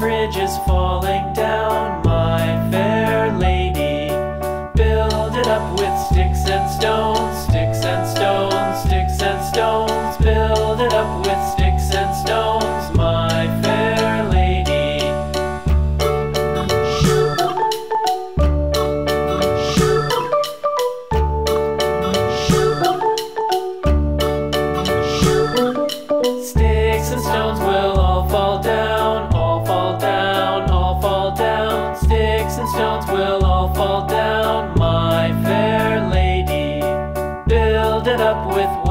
bridge is falling down, my fair lady. Build it up with sticks and stones, sticks and stones, sticks and stones. Build it up with and stones will all fall down, my fair lady. Build it up with